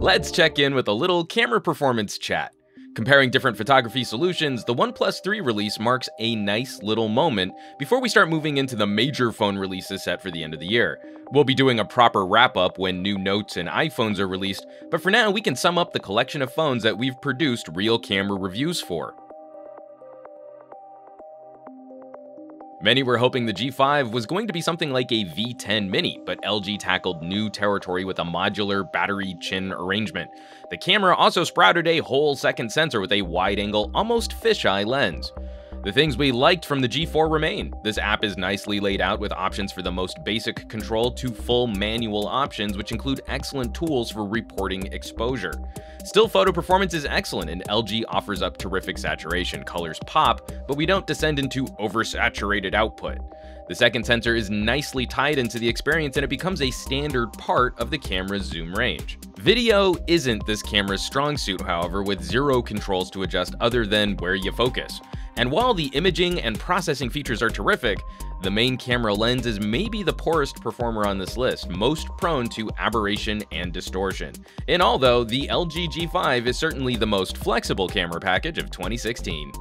Let's check in with a little camera performance chat. Comparing different photography solutions, the OnePlus 3 release marks a nice little moment before we start moving into the major phone releases set for the end of the year. We'll be doing a proper wrap up when new notes and iPhones are released, but for now we can sum up the collection of phones that we've produced real camera reviews for. Many were hoping the G5 was going to be something like a V10 Mini, but LG tackled new territory with a modular battery chin arrangement. The camera also sprouted a whole second sensor with a wide-angle, almost fisheye lens. The things we liked from the G4 remain. This app is nicely laid out with options for the most basic control to full manual options, which include excellent tools for reporting exposure. Still photo performance is excellent and LG offers up terrific saturation, colors pop, but we don't descend into oversaturated output. The second sensor is nicely tied into the experience and it becomes a standard part of the camera's zoom range. Video isn't this camera's strong suit, however, with zero controls to adjust other than where you focus. And while the imaging and processing features are terrific, the main camera lens is maybe the poorest performer on this list, most prone to aberration and distortion. In all though, the LG G5 is certainly the most flexible camera package of 2016.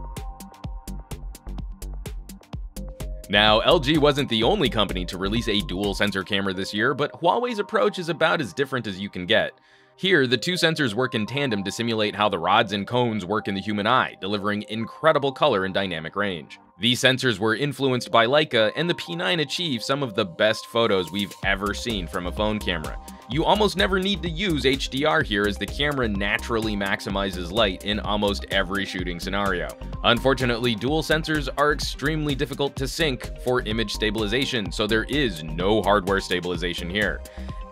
Now, LG wasn't the only company to release a dual sensor camera this year, but Huawei's approach is about as different as you can get. Here, the two sensors work in tandem to simulate how the rods and cones work in the human eye, delivering incredible color and dynamic range. These sensors were influenced by Leica, and the P9 achieved some of the best photos we've ever seen from a phone camera. You almost never need to use HDR here as the camera naturally maximizes light in almost every shooting scenario. Unfortunately, dual sensors are extremely difficult to sync for image stabilization, so there is no hardware stabilization here.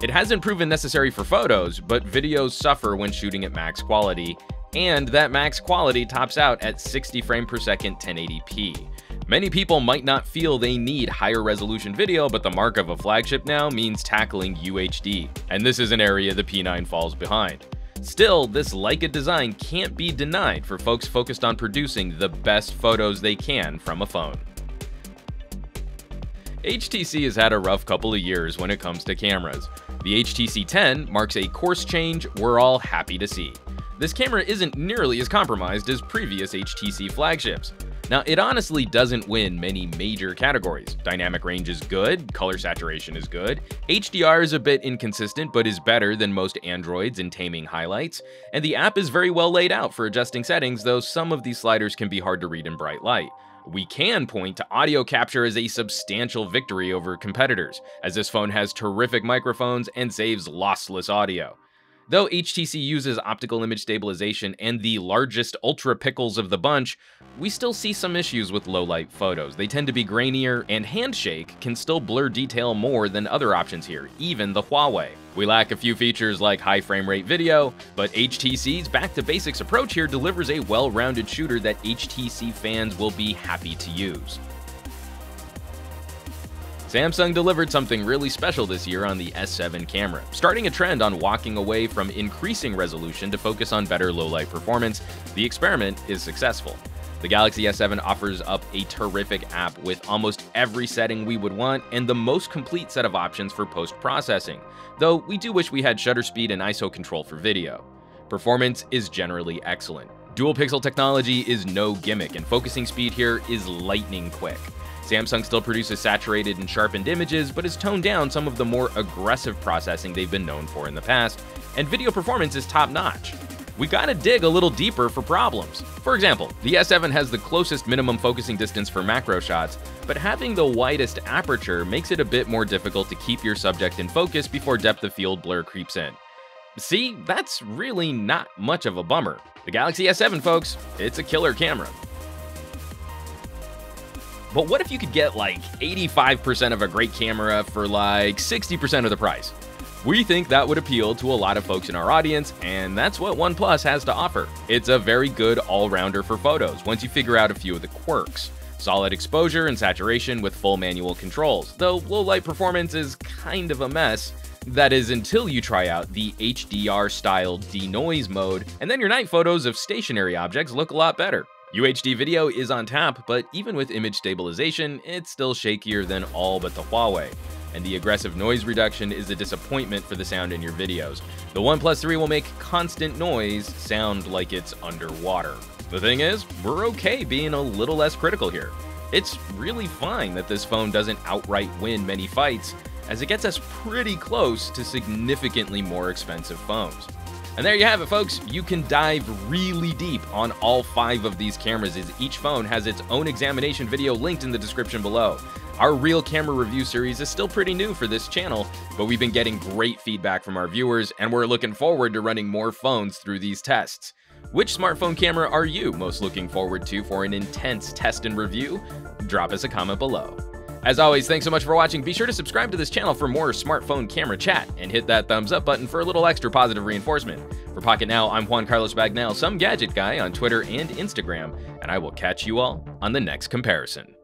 It hasn't proven necessary for photos, but videos suffer when shooting at max quality, and that max quality tops out at 60 frame per second 1080p. Many people might not feel they need higher resolution video, but the mark of a flagship now means tackling UHD, and this is an area the P9 falls behind. Still, this Leica design can't be denied for folks focused on producing the best photos they can from a phone. HTC has had a rough couple of years when it comes to cameras. The HTC 10 marks a course change we're all happy to see. This camera isn't nearly as compromised as previous HTC flagships. Now, it honestly doesn't win many major categories. Dynamic range is good, color saturation is good, HDR is a bit inconsistent but is better than most Androids in taming highlights, and the app is very well laid out for adjusting settings, though some of these sliders can be hard to read in bright light. We can point to audio capture as a substantial victory over competitors, as this phone has terrific microphones and saves lossless audio. Though HTC uses optical image stabilization and the largest ultra pixels of the bunch, we still see some issues with low light photos. They tend to be grainier, and Handshake can still blur detail more than other options here, even the Huawei. We lack a few features like high frame rate video, but HTC's back to basics approach here delivers a well rounded shooter that HTC fans will be happy to use. Samsung delivered something really special this year on the S7 camera, starting a trend on walking away from increasing resolution to focus on better low-light performance. The experiment is successful. The Galaxy S7 offers up a terrific app with almost every setting we would want and the most complete set of options for post-processing, though we do wish we had shutter speed and ISO control for video. Performance is generally excellent. Dual pixel technology is no gimmick, and focusing speed here is lightning quick. Samsung still produces saturated and sharpened images, but has toned down some of the more aggressive processing they've been known for in the past, and video performance is top notch. We gotta dig a little deeper for problems. For example, the S7 has the closest minimum focusing distance for macro shots, but having the widest aperture makes it a bit more difficult to keep your subject in focus before depth of field blur creeps in. See, that's really not much of a bummer. The Galaxy S7, folks, it's a killer camera. But what if you could get like 85% of a great camera for like 60% of the price? We think that would appeal to a lot of folks in our audience, and that's what OnePlus has to offer. It's a very good all-rounder for photos once you figure out a few of the quirks. Solid exposure and saturation with full manual controls, though low light performance is kind of a mess. That is until you try out the HDR style denoise mode, and then your night photos of stationary objects look a lot better. UHD video is on tap, but even with image stabilization, it's still shakier than all but the Huawei. and the aggressive noise reduction is a disappointment for the sound in your videos. The OnePlus 3 will make constant noise sound like it's underwater. The thing is, we're okay being a little less critical here. It's really fine that this phone doesn't outright win many fights, as it gets us pretty close to significantly more expensive phones. And there you have it, folks. You can dive really deep on all five of these cameras, as each phone has its own examination video linked in the description below. Our real camera review series is still pretty new for this channel, but we've been getting great feedback from our viewers, and we're looking forward to running more phones through these tests. Which smartphone camera are you most looking forward to for an intense test and review? Drop us a comment below. As always, thanks so much for watching. Be sure to subscribe to this channel for more smartphone camera chat and hit that thumbs up button for a little extra positive reinforcement. For Pocket Now, I'm Juan Carlos Bagnell, some gadget guy on Twitter and Instagram, and I will catch you all on the next comparison.